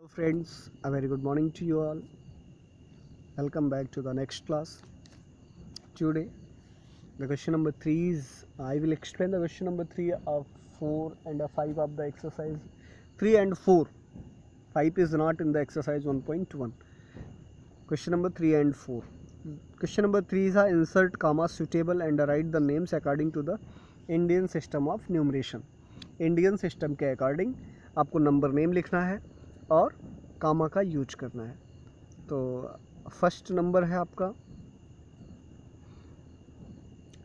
Hello friends a very good morning to you all welcome back to the next class today the question number three is I will explain the question number three of four and five of the exercise three and four five is not in the exercise one point one question number three and four question number three is uh insert comma suitable and write the names according to the Indian system of numeration Indian system के according आपको number name लिखना है। और comma का use करना है। तो first number है आपका।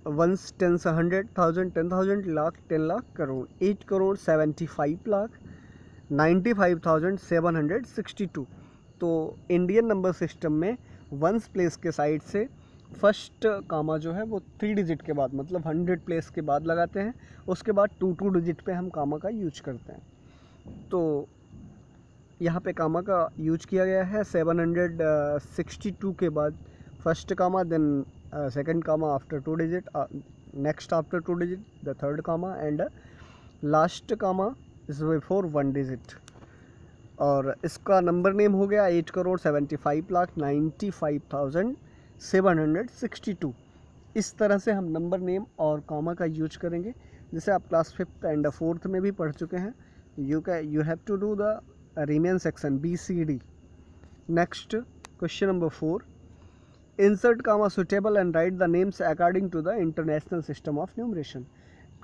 Ones tens hundred, thousand, ten thousand, lakh, ten lakh, crore, eight crore, seventy five lakh ninety five thousand, seven hundred, sixty two. तो इंडियन नंबर सिस्टम में वंस प्लेस के side से first comma जो है वो three digit के बाद मतलब हंड्रेड प्लेस के बाद लगाते हैं। उसके बाद टू टू डिजिट पे हम कामा का यूज़ करते हैं। तो यहाँ पे कामा का यूज़ किया गया है सेवन हंड्रेड सिक्सटी टू के बाद। First comma then second comma after two digit next after two digit the third comma and last comma is before one digit और इसका नंबर नेम हो गया eight crore seventy five lakh ninety five thousand seven hundred sixty two इस तरह से हम number name और comma का यूज़ करेंगे, जैसे आप क्लास फिफ्थ एंड फोर्थ में भी पढ़ चुके हैं। You can you have to do the remain section B C D next question number four insert comma suitable and write the names according to the international system of numeration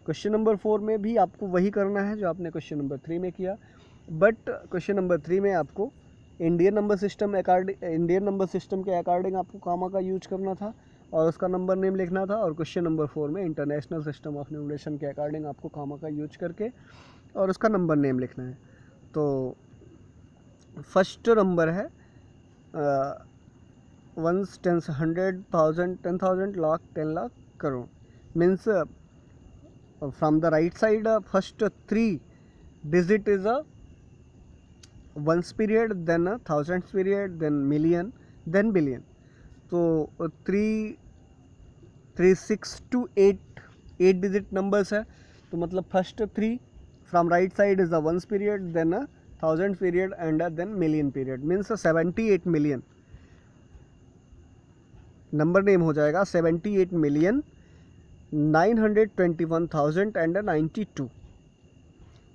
question number four में भी आपको वही करना है जो आपने question number three में किया. बट क्वेश्चन नंबर थ्री में आपको Indian number system according Indian number system के अकॉर्डिंग आपको कामा का यूज़ करना था और उसका नंबर नेम लिखना था और क्वेश्चन नंबर फोर में इंटरनेशनल सिस्टम ऑफ़ न्यूमरेशन के अकॉर्डिंग आपको कामा का यूज़ करके और उसका नंबर नेम लिखना है. तो फ़र्स्ट नंबर है ones tens hundred thousand ten thousand lakh ten lakh crore. Means from the right side first three digit is a ones period then thousands period then million then billion तो three three six two eight eight digit numbers है। तो मतलब first three from right side is a ones period then thousand period and then million period means seventy eight million number name हो जाएगा seventy eight million nine hundred twenty one thousand and ninety two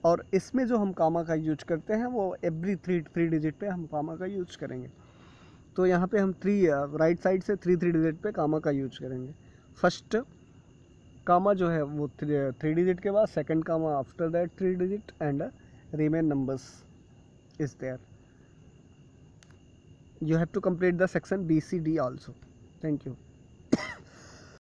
और इसमें जो हम comma का use करते हैं, वो एवरी थ्री थ्री डिजिट पे हम कामा का यूज़ करेंगे। तो यहाँ पे हम थ्री राइट साइड से थ्री थ्री डिजिट पे कामा का यूज़ करेंगे। फ़र्स्ट कामा जो है वो थ्री डिजिट के बाद second comma after that three digit and remain numbers is there. You have to complete the section bcd also. Thank you.